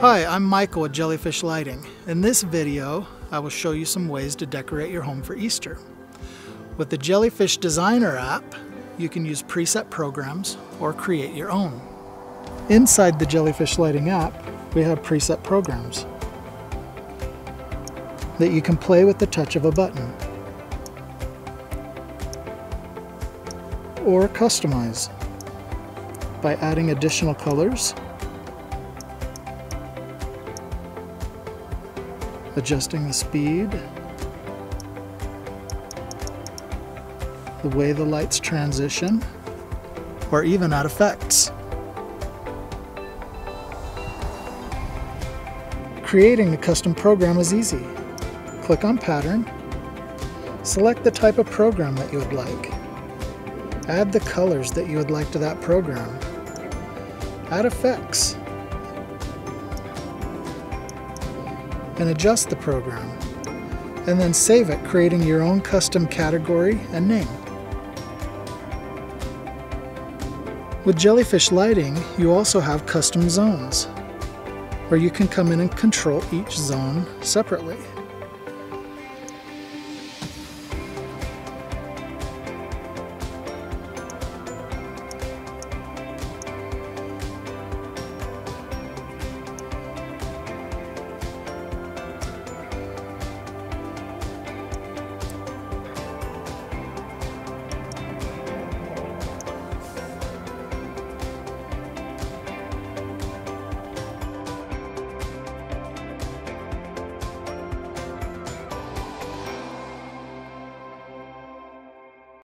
Hi, I'm Michael with Jellyfish Lighting. In this video, I will show you some ways to decorate your home for Easter. With the Jellyfish Designer app, you can use preset programs or create your own. Inside the Jellyfish Lighting app, we have preset programs that you can play with the touch of a button or customize by adding additional colors adjusting the speed, the way the lights transition, or even add effects. Creating a custom program is easy. Click on Pattern, select the type of program that you would like, add the colors that you would like to that program, add effects, and adjust the program, and then save it creating your own custom category and name. With Jellyfish Lighting, you also have custom zones, where you can come in and control each zone separately.